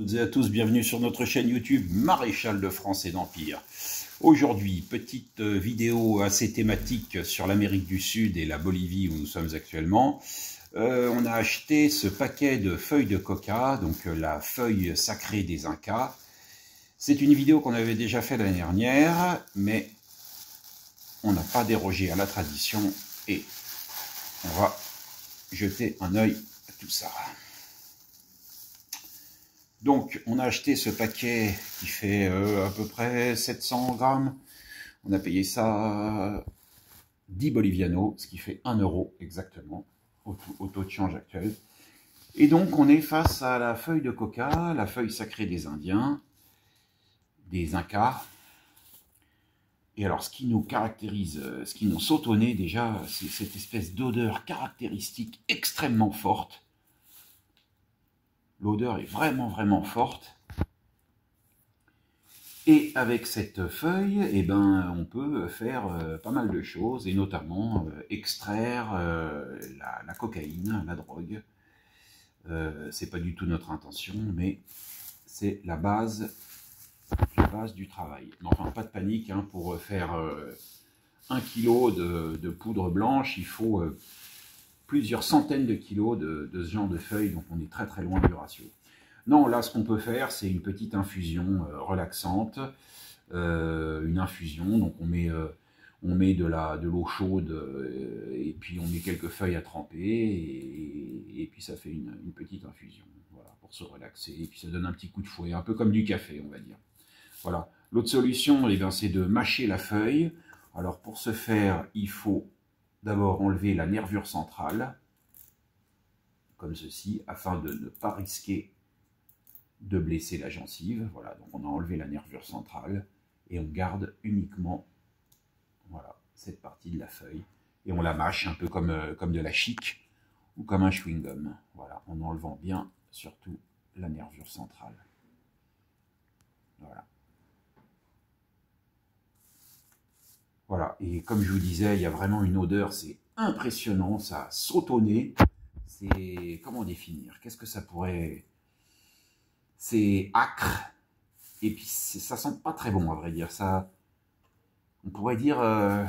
toutes et à tous, bienvenue sur notre chaîne YouTube Maréchal de France et d'Empire. Aujourd'hui, petite euh, vidéo assez thématique sur l'Amérique du Sud et la Bolivie où nous sommes actuellement. Euh, on a acheté ce paquet de feuilles de coca, donc euh, la feuille sacrée des Incas. C'est une vidéo qu'on avait déjà fait l'année dernière, mais on n'a pas dérogé à la tradition et on va jeter un œil à tout ça. Donc, on a acheté ce paquet qui fait euh, à peu près 700 grammes. On a payé ça 10 bolivianos, ce qui fait 1 euro exactement au, taux de change actuel. Et donc, on est face à la feuille de coca, la feuille sacrée des Indiens, des Incas. Et alors, ce qui nous caractérise, ce qui nous saute déjà, c'est cette espèce d'odeur caractéristique extrêmement forte L'odeur est vraiment, vraiment forte. Et avec cette feuille, eh ben, on peut faire euh, pas mal de choses, et notamment euh, extraire euh, la, cocaïne, la drogue. c'est pas du tout notre intention, mais c'est la base, la base du travail. Mais enfin, pas de panique, hein, pour faire un kilo de, de, poudre blanche, il faut plusieurs centaines de kilos de, ce genre de feuilles, donc on est très très loin du ratio. Non, là, ce qu'on peut faire, c'est une petite infusion euh, relaxante, euh, une infusion, donc on met, euh, on met de l'eau de chaude, et puis on met quelques feuilles à tremper, et, puis ça fait une, petite infusion, voilà, pour se relaxer, et puis ça donne un petit coup de fouet, un peu comme du café, on va dire. Voilà. L'autre solution, eh c'est de mâcher la feuille. Alors pour ce faire, il faut d'abord enlever la nervure centrale, comme ceci, afin de ne pas risquer de blesser la gencive. Voilà, donc on a enlevé la nervure centrale et on garde uniquement voilà, cette partie de la feuille. Et on la mâche un peu comme, euh, de la chic ou comme un chewing-gum. Voilà, en enlevant bien surtout la nervure centrale. Voilà. Voilà, et comme je vous disais, il y a vraiment une odeur, c'est impressionnant, ça saute au nez. C'est, comment définir? Qu'est-ce que ça pourrait... C'est acre, et puis ça sent pas très bon, à vrai dire. Ça, on pourrait dire, euh,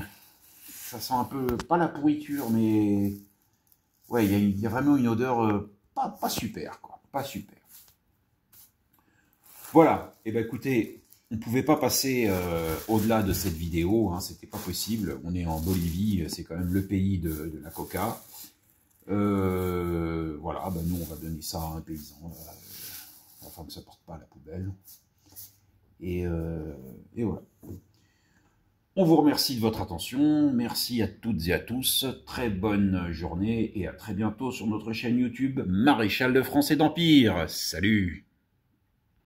ça sent un peu, pas la pourriture, mais... Ouais, il y, a vraiment une odeur euh, pas, pas super, quoi, pas super. Voilà, et eh ben écoutez, on ne pouvait pas passer euh, au-delà de cette vidéo, hein, c'était pas possible. On est en Bolivie, c'est quand même le pays de, la coca. Euh, voilà, ben nous on va donner ça à un paysan, euh, enfin que ça porte pas à la poubelle. Et, et, voilà. On vous remercie de votre attention, merci à toutes et à tous, très bonne journée et à très bientôt sur notre chaîne YouTube Maréchal de France et d'Empire. Salut